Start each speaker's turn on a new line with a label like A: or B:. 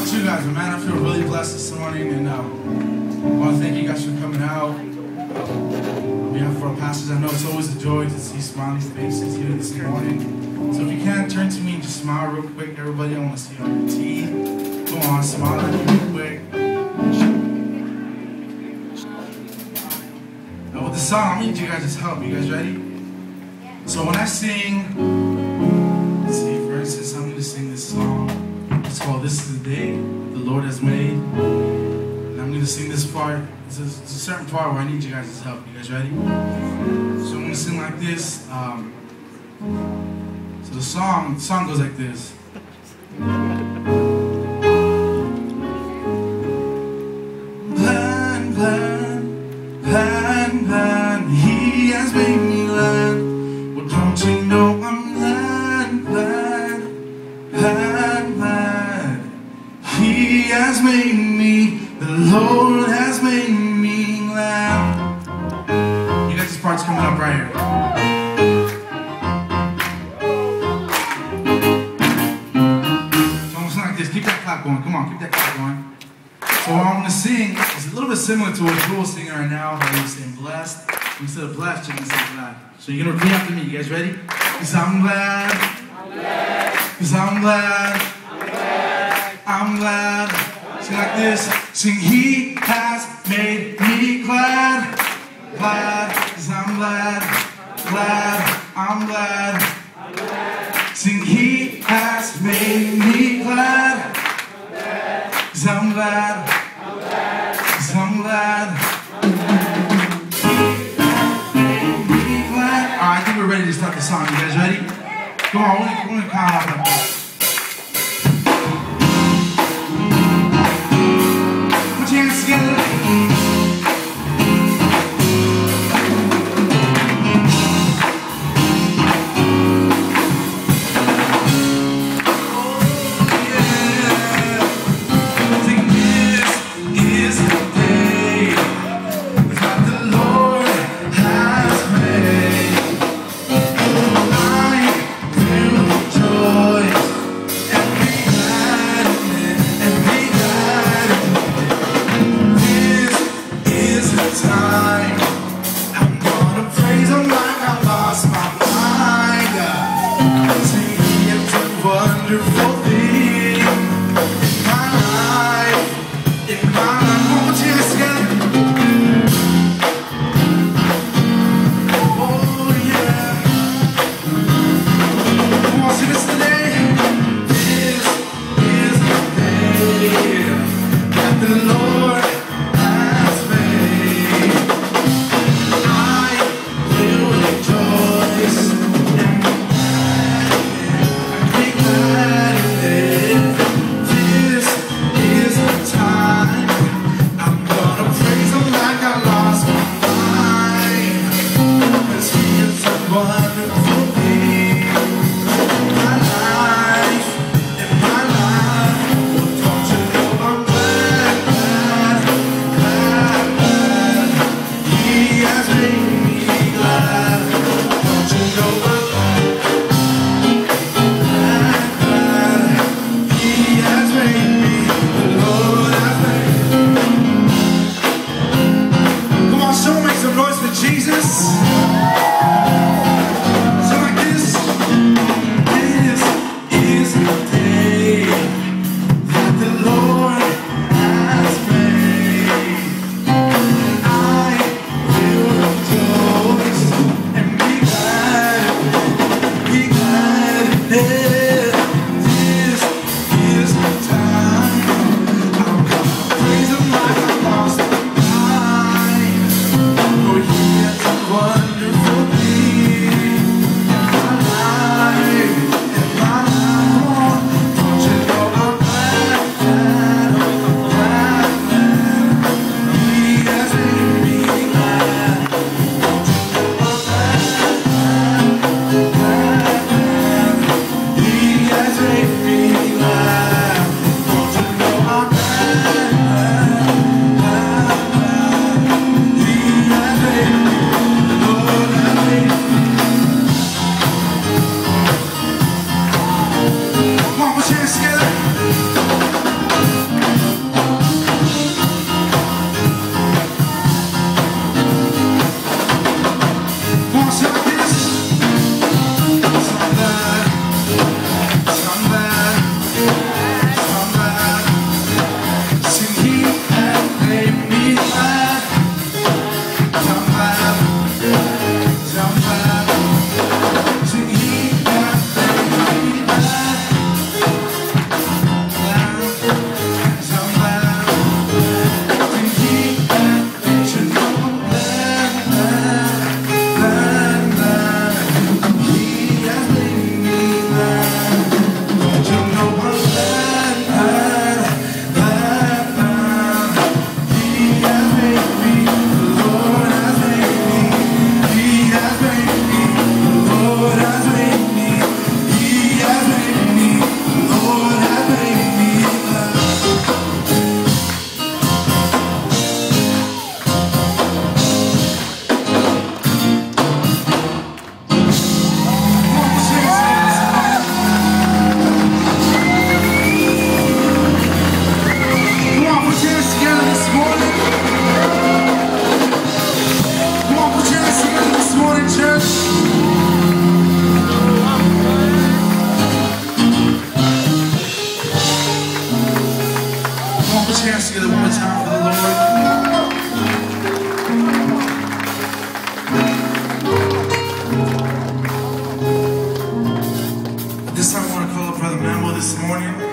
A: about you guys, but man, I feel really blessed this morning, and uh, I want to thank you guys for coming out. On behalf of our pastors, I know it's always a joy to see smiling faces here this morning. So if you can, turn to me and just smile real quick, everybody. I want to see all your teeth. Come on, smile real quick. Now with the song, I need you guys' help. You guys ready? So when I sing, let's see, for instance, I'm going to sing this song. This is the Day the Lord Has Made. And I'm going to sing this part. It's a, it's a certain part where I need you guys' help. You guys ready? So I'm going to sing like this. Um, so the song, the song goes like this. Plan, plan, plan, plan. So what I'm gonna sing is a little bit similar to what Joel's singing right now, how he's saying blessed. Instead of blessed, you're gonna say glad. So you're gonna repeat after me. You guys ready? Cause I'm glad. Cause I'm glad. I'm glad. Sing like this. Sing, He has made me glad. Glad. Cause I'm glad. Glad. I'm glad. Sing, He has made me Come on, we're gonna, we're here, but the Lord. Uciskele this
B: morning.